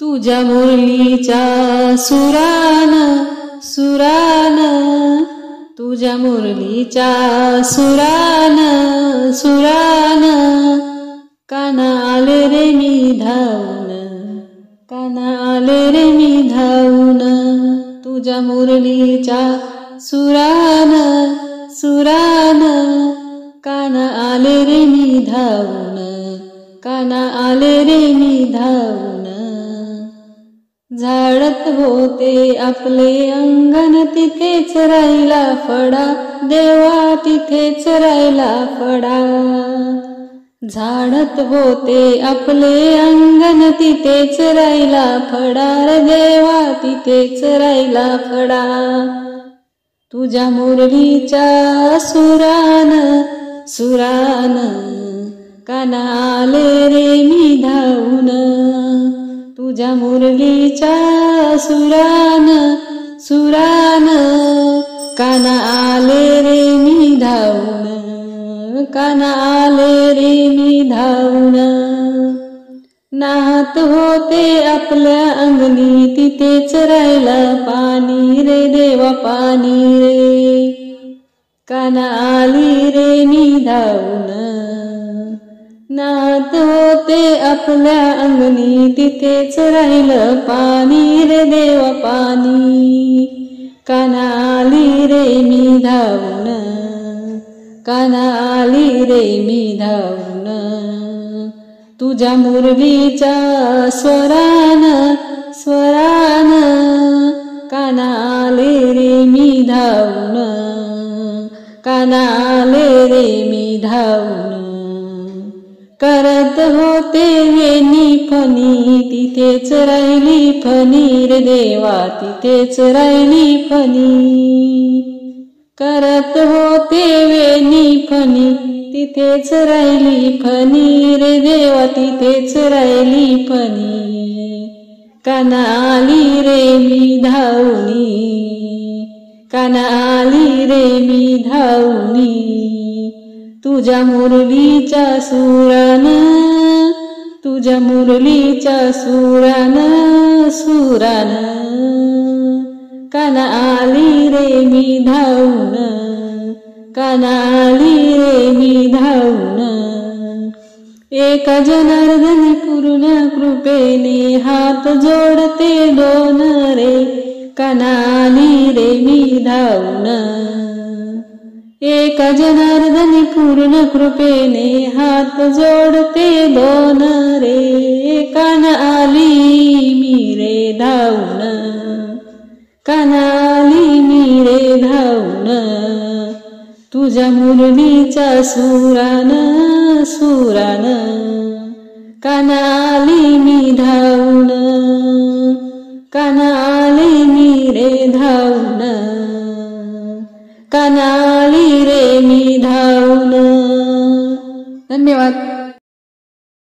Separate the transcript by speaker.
Speaker 1: तुझ्या मुरलीच्या सुरान सुरान तुझ्या मुरलीच्या सुरान सुरान. काना आले रे मी धावून काना आले रे मी धावून. तुझ्या मुरलीच्या सुरान सुरान. काना आले रे मी धावून काना आले रे मी धावून. झाडत होते आपले अंगण तिथेच राहिला फडा. देवा तिथेच राहिला फडा. झाडत होते आपले अंगण तिथेच राहिला फडार देवा तिथेच राहिला फडा. तुझ्या मुरलीच्या सुरान सुरान कानाले रे मी धावून. तुझ्या मुरलीच्या सुरान सुरान काना आले रे मी धावून काना आले रे मी धावून. नाहत होते आपल्या अंगणी तिथेच राहिला पाणी रे देवा पाणी रे. काना आली रे मी धावून. नात होते ते आपल्या अंगणी तिथेच राहिलं पाणी रे देव पाणी. कानाली रे मी धावून कानाली रे मी धावून. तुझ्या मुरलीच्या स्वरान स्वरान कानाले रे मी धावून कानाले रे मी धावून. करत होते वेणी फणी तिथेच राहिली फणी रे देवा तिथेच राहिली फणी. करत होते वेणी फणी तिथेच राहिली फणी रे देवा तिथेच राहिली फणी. कनाली रे मी धावणी कनाली रे मी धावणी तुझ्या मुरलीच्या सुरान तुझ्या मुरलीच्या सुरान सुरान. काना आली रे मी धावून काना आली रे मी धावून. एका जनार्दन पूर्ण कृपेने हात जोडते दोन रे कानाली रे मी धावून. एक जनार्दनी पूर्ण कृपेने हात जोडते दोन रे कान आली मी रे धावून. कानाली मी रे धावून. तुझ्या मुरलीच्या सुरान सुरान. कानाली मी धावून. काना कनाली रे मी धावून. धन्यवाद.